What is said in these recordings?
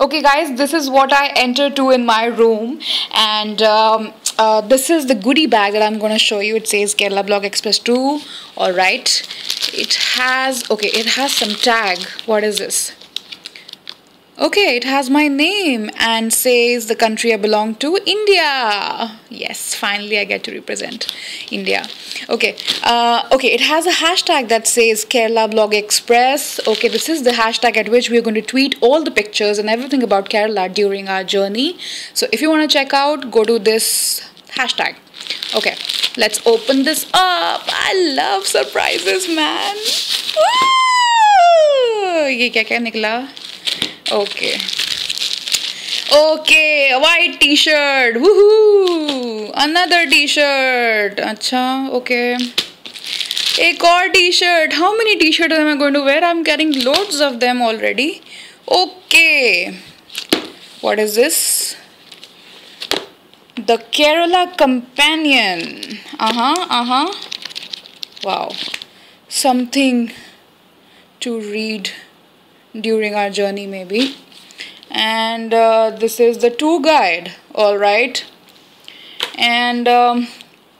okay guys this is what i entered to in my room. And um, uh, this is the goodie bag that i'm going to show you. It says kerala blog express 2 all right. It has okay it has some tag. What is this Okay, it has my name and says the country I belong to, India. Yes, finally I get to represent India. Okay, uh, okay, it has a hashtag that says Kerala Blog Express. Okay, this is the hashtag at which we're going to tweet all the pictures and everything about Kerala during our journey. So if you want to check out, go to this hashtag. Okay, let's open this up. I love surprises, man. Woo! ये क्या क्या निकला Okay. Okay, white t-shirt. Woohoo! Another t-shirt. Acha, okay. A core t-shirt. How many t-shirts am I going to wear? I'm getting loads of them already. Okay. What is this? The Kerala Companion. Uh-huh, uh-huh. Wow. Something to read during our journey maybe. And uh, this is the tour guide all right? And um,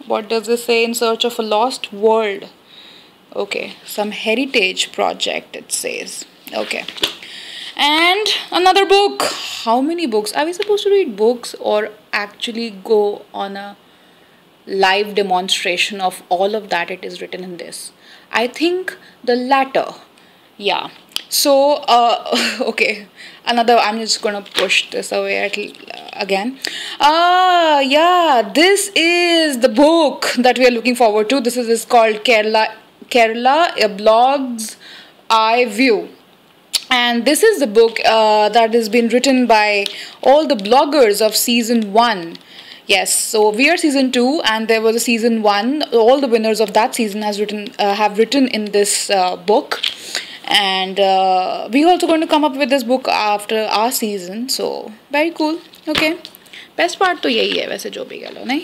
what does this say in search of a lost world? Okay some heritage project it says. Okay. And another book. How many books? Are we supposed to read books or actually go on a live demonstration of all of that it is written in this? I think the latter. Yeah so uh, okay. Another i'm just gonna push this away at, uh, again. Ah yeah this is the book that we are looking forward to. This is, is called kerala kerala a blogs eye view. And this is the book uh, that has been written by all the bloggers of season one. Yes so we are season two and there was a season one. All the winners of that season has written uh, have written in this uh, book and uh, we also going to come up with this book after our season so very cool okay best part to yahi hai वैसे जो भी कह लो नहीं